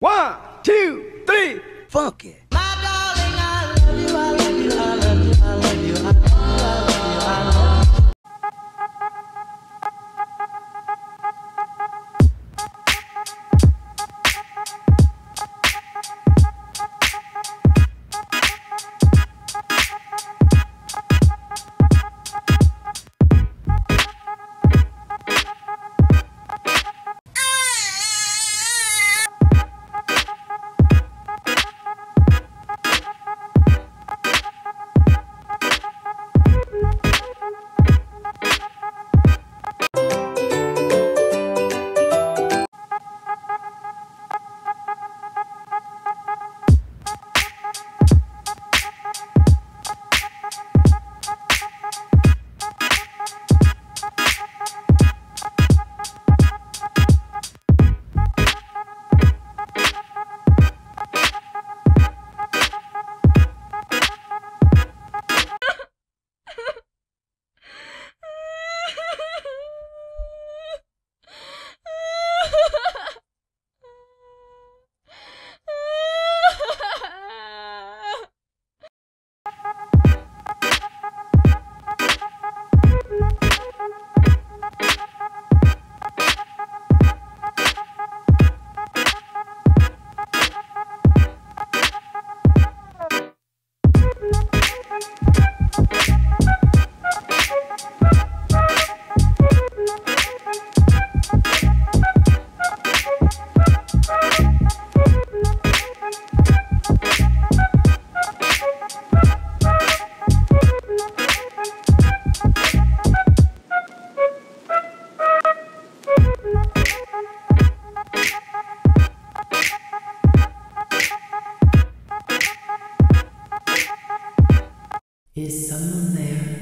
One, two, three, funky. Is someone there?